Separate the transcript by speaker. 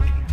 Speaker 1: Okay.